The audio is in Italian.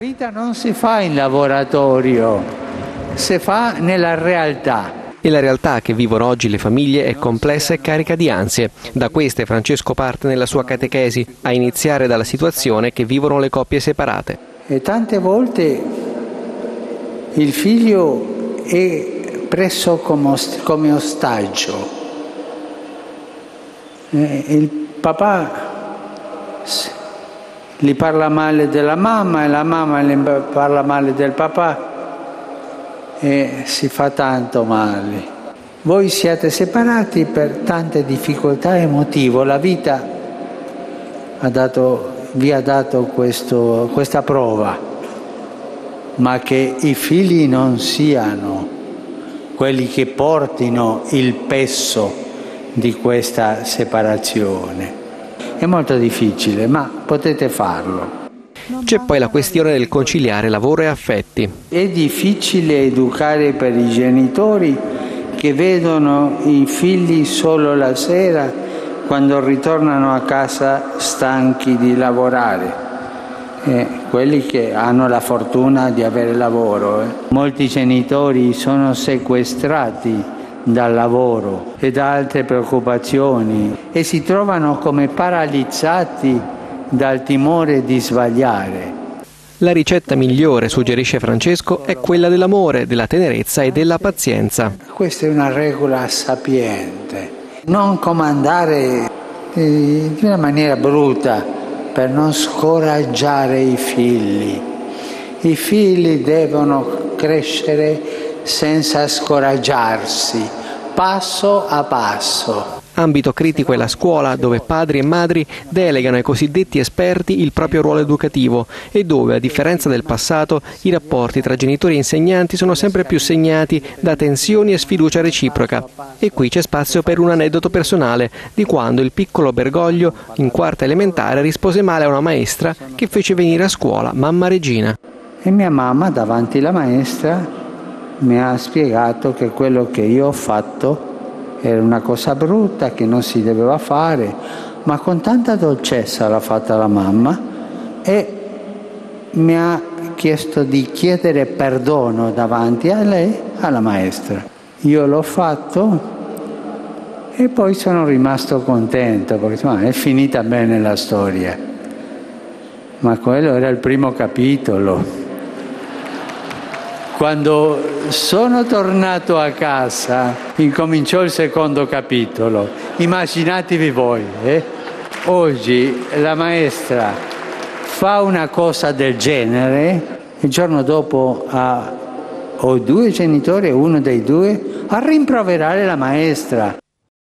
La vita non si fa in laboratorio, si fa nella realtà. E la realtà che vivono oggi le famiglie è complessa e carica di ansie. Da queste Francesco parte nella sua catechesi, a iniziare dalla situazione che vivono le coppie separate. E tante volte il figlio è preso come ostaggio. Il papà gli parla male della mamma e la mamma gli parla male del papà e si fa tanto male. Voi siete separati per tante difficoltà emotive, la vita ha dato, vi ha dato questo, questa prova, ma che i figli non siano quelli che portino il peso di questa separazione. È molto difficile, ma potete farlo. C'è poi la questione del conciliare lavoro e affetti. È difficile educare per i genitori che vedono i figli solo la sera quando ritornano a casa stanchi di lavorare. Eh, quelli che hanno la fortuna di avere lavoro. Eh. Molti genitori sono sequestrati dal lavoro e da altre preoccupazioni e si trovano come paralizzati dal timore di sbagliare. La ricetta migliore, suggerisce Francesco, è quella dell'amore, della tenerezza e della pazienza. Questa è una regola sapiente. Non comandare eh, di una maniera brutta per non scoraggiare i figli. I figli devono crescere senza scoraggiarsi, passo a passo. Ambito critico è la scuola, dove padri e madri delegano ai cosiddetti esperti il proprio ruolo educativo e dove, a differenza del passato, i rapporti tra genitori e insegnanti sono sempre più segnati da tensioni e sfiducia reciproca. E qui c'è spazio per un aneddoto personale di quando il piccolo Bergoglio, in quarta elementare, rispose male a una maestra che fece venire a scuola mamma Regina. E mia mamma, davanti alla maestra, mi ha spiegato che quello che io ho fatto era una cosa brutta, che non si doveva fare, ma con tanta dolcezza l'ha fatta la mamma e mi ha chiesto di chiedere perdono davanti a lei, alla maestra. Io l'ho fatto e poi sono rimasto contento perché insomma, è finita bene la storia. Ma quello era il primo capitolo. Quando sono tornato a casa incominciò il secondo capitolo. Immaginatevi voi, eh? oggi la maestra fa una cosa del genere, il giorno dopo ha, ho due genitori, uno dei due, a rimproverare la maestra.